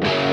you